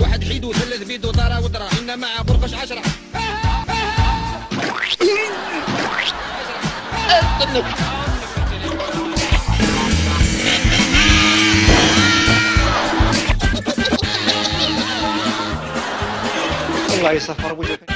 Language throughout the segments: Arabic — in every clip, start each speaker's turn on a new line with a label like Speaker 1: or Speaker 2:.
Speaker 1: واحد حيد وثلث بيد وطارة ودرا إن مع برقش عشرة.
Speaker 2: الله يسفر وجهك.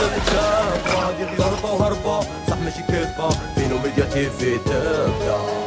Speaker 3: تبدا
Speaker 4: باقي ضربه وهربه صح ماشي كذبه آه. فينو ميديا تيفي تبدأ.